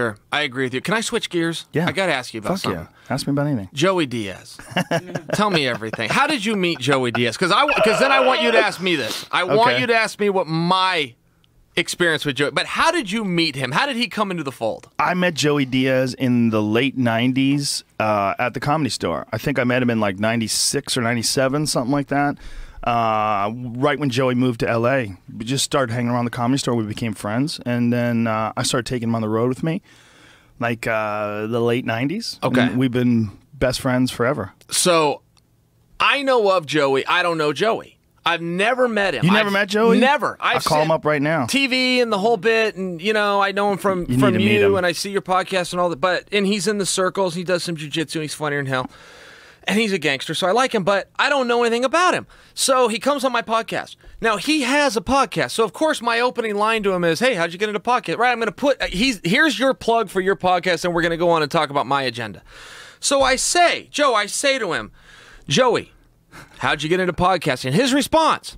Sure, I agree with you. Can I switch gears? Yeah. I got to ask you about Fuck something. yeah. Ask me about anything. Joey Diaz. Tell me everything. How did you meet Joey Diaz? Because I because then I want you to ask me this. I want you to ask me what my experience with Joey. But how did you meet him? How did he come into the fold? I met Joey Diaz in the late 90s uh, at the comedy store. I think I met him in like 96 or 97, something like that. Uh, right when Joey moved to LA, we just started hanging around the comedy store. We became friends. And then uh, I started taking him on the road with me, like uh, the late 90s. Okay. And we've been best friends forever. So I know of Joey. I don't know Joey. I've never met him. You never I've- met Joey? Never. I've call him up right now. TV and the whole bit, and you know, I know him from You from you, and I see your podcast and all that. But and he's in the circles. He does some jujitsu. and He's funnier than hell, and he's a gangster, so I like him. But I don't know anything about him. So he comes on my podcast. Now he has a podcast, so of course my opening line to him is, "Hey, how'd you get into podcast?" Right? I'm going to put uh, he's here's your plug for your podcast, and we're going to go on and talk about my agenda. So I say, Joe, I say to him, Joey, how'd you get into podcasting? His response.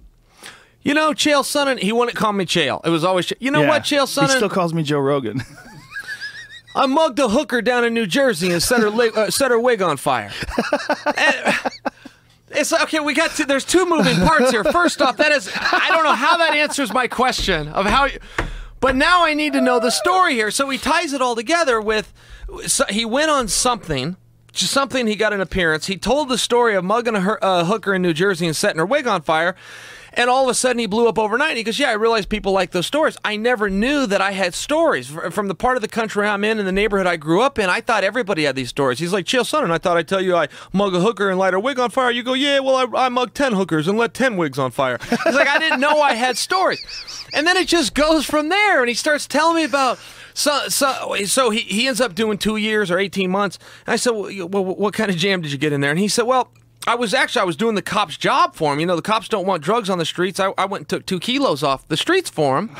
You know, Chael Sonnen, he wouldn't call me Chael. It was always, Ch- you know Yeah. what, Chael He still calls me Joe Rogan. I mugged a hooker down in New Jersey and set her, uh, set her wig on fire. And it's like, okay, we got to, there's two moving parts here. First off, that is, I don't know how that answers my question of how, but now I need to know the story here. So he ties it all together with, so he went on something. Just something he got an appearance. He told the story of mugging a her, uh, hooker in New Jersey and setting her wig on fire. And all of a sudden, he blew up overnight. He goes, "Yeah, I realized people like those stories. I never knew that I had stories from the part of the country I'm in and the neighborhood I grew up in. I thought everybody had these stories." He's like, "Chael Sonnen, and I thought I'd tell you I mug a hooker and light her wig on fire." You go, "Yeah, well, I, I mug ten hookers and let ten wigs on fire." He's like, "I didn't know I had stories," and then it just goes from there. And he starts telling me about. So, so, so he, he ends up doing two years or 18 months. And I said, well, what kind of jam did you get in there? And he said, well, I was actually I was doing the cops' job for him. You know, the cops don't want drugs on the streets. I, I went and took two kilos off the streets for him.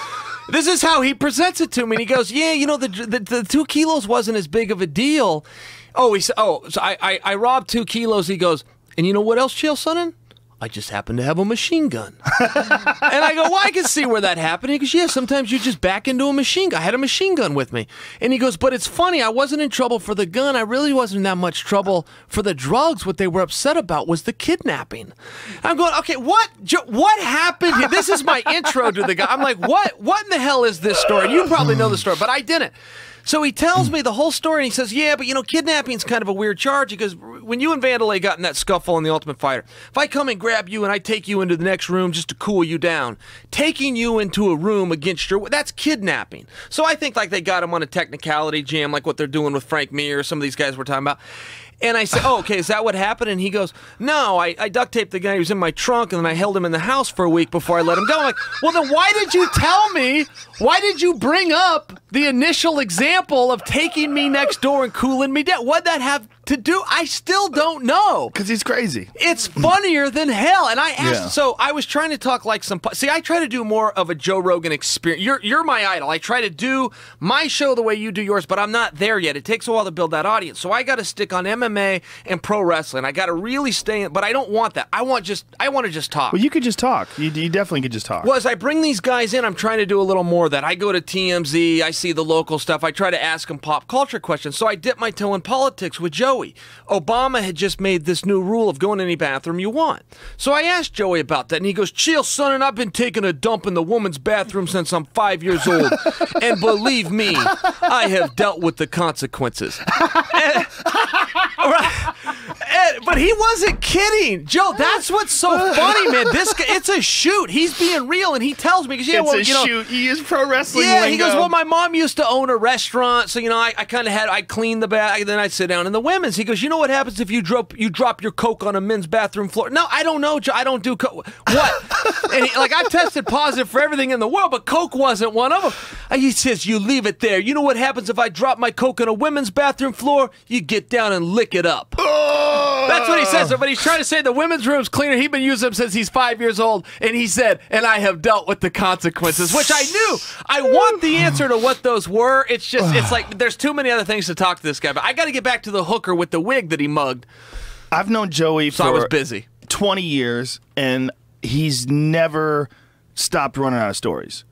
this is how he presents it to me. And he goes, "Yeah, you know, the the, the two kilos wasn't as big of a deal." Oh, he said, "Oh, so I, I I robbed two kilos." He goes, "And you know what else, Chael Sonnen? I just happen to have a machine gun." and I go, "Well, I can see where that happened." He goes, "Yeah, sometimes you just back into a machine gun. I had a machine gun with me." And he goes, "But it's funny. I wasn't in trouble for the gun. I really wasn't in that much trouble for the drugs. What they were upset about was the kidnapping." I'm going, "Okay, what? What happened here? This is my intro to the guy. I'm like, what? What in the hell is this story? You probably know the story, but I didn't." So he tells me the whole story, and he says, "Yeah, but you know, kidnapping's kind of a weird charge because when you and Wanderlei got in that scuffle in the Ultimate Fighter, if I come and grab you and I take you into the next room just to cool you down, taking you into a room against your that's kidnapping. So I think like they got him on a technicality jam, like what they're doing with Frank Mir, or some of these guys we're talking about." And I said, Oh, okay, is that what happened? And he goes, No, I, I duct taped the guy. He was in my trunk, and then I held him in the house for a week before I let him go. I'm like, Well, then why did you tell me? Why did you bring up the initial example of taking me next door and cooling me down? What'd that have to do? I still don't know. Because he's crazy. It's funnier than hell. And I asked, Yeah. so I was trying to talk like some. See, I try to do more of a Joe Rogan experience. You're you're my idol. I try to do my show the way you do yours, but I'm not there yet. It takes a while to build that audience. So I got to stick on MMA and pro wrestling. I got to really stay in, but I don't want that. I want just I want to just talk. Well, you could just talk. You, you definitely could just talk. Well, as I bring these guys in, I'm trying to do a little more of that. I go to TMZ, I see the local stuff, I try to ask them pop culture questions. So I dip my toe in politics with Joey. Obama had just made this new rule of going in any bathroom you want. So I asked Joey about that, and he goes, Chael Sonnen, and I've been taking a dump in the woman's bathroom since I'm five years old. and believe me, I have dealt with the consequences. And- Right. And- but he wasn't kidding, Joe. That's what's so funny, man. This guy, it's a shoot. He's being real, and he tells me because yeah, it's well, a you know, shoot. He is pro wrestling. yeah. He goes, well, my mom used to own a restaurant, so you know, I, I kind of had I cleaned the bath, then I'd sit down in the women's. He goes, you know what happens if you drop you drop your coke on a men's bathroom floor? No, I don't know. Joe. I don't do coke. What? and he, like I've tested positive for everything in the world, but coke wasn't one of them. And he says, you leave it there. You know what happens if I drop my coke on a women's bathroom floor? You get down and lick it up. That's what he says. Oh. But he's trying to say the women's room's cleaner. He's been using them since he's five years old. And he said, and I have dealt with the consequences, which I knew. I want the answer to what those were. It's just, it's like there's too many other things to talk to this guy. But I got to get back to the hooker with the wig that he mugged. I've known Joey So for I was busy. 20 years, and he's never stopped running out of stories.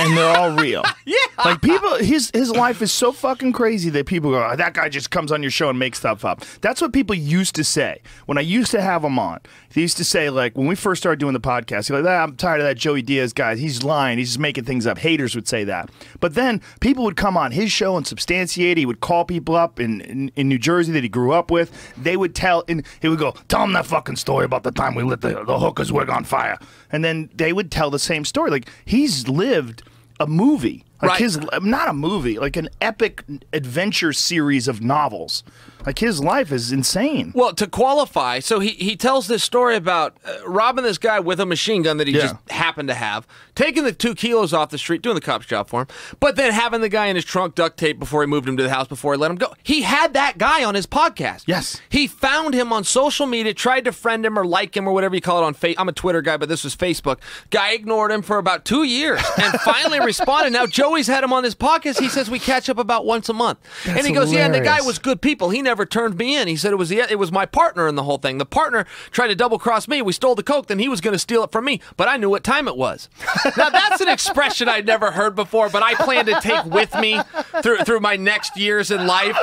And they're all real. Yeah. Like people, his his life is so fucking crazy that people go, oh, that guy just comes on your show and makes stuff up. That's what people used to say when I used to have him on. They used to say like when we first started doing the podcast, like, ah, I'm tired of that Joey Diaz guy. He's lying. He's just making things up. Haters would say that. But then people would come on his show and substantiate. He would call people up in, in, in New Jersey that he grew up with. They would tell, and he would go, tell him that fucking story about the time we lit the, the hooker's wig on fire. And then they would tell the same story. Like he's lived a movie. Like Right. his not a movie, like an epic adventure series of novels. Like his life is insane. Well, to qualify, so he, he tells this story about uh, robbing this guy with a machine gun that he Yeah. just happened to have, taking the two kilos off the street, doing the cop's job for him, but then having the guy in his trunk duct tape before he moved him to the house before he let him go. He had that guy on his podcast. Yes. He found him on social media, tried to friend him or like him or whatever you call it on Facebook. I'm a Twitter guy, but this was Facebook. Guy ignored him for about two years and finally responded. Now, Joey's had him on his podcast. He says we catch up about once a month. and he goes, Yeah, and the guy was good people. He never turned me in. He said it was the, it was my partner in the whole thing. The partner tried to double cross me. We stole the coke, then he was going to steal it from me. But I knew what time it was. now that's an expression I'd never heard before, but I plan to take with me through through my next years in life.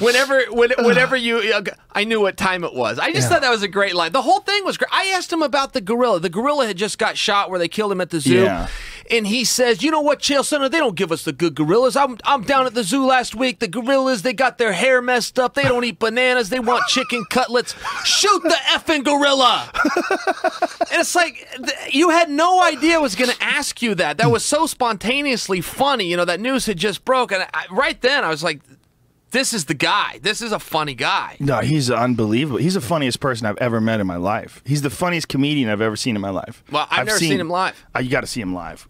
Whenever when, whenever you, I knew what time it was. I just thought that was a great line. The whole thing was great. I asked him about the gorilla. The gorilla had just got shot where they killed him at the zoo. Yeah. And he says, "You know what, Chael Sonnen? They don't give us the good gorillas. I'm I'm down at the zoo last week. The gorillas, they got their hair messed up. They don't eat bananas. They want chicken cutlets. Shoot the effing gorilla!" and it's like you had no idea I was going to ask you that. That was so spontaneously funny. You know that news had just broke, and I, right then I was like, "This is the guy. This is a funny guy." No, he's unbelievable. He's the funniest person I've ever met in my life. He's the funniest comedian I've ever seen in my life. Well, I've never seen him live. Uh, you got to see him live.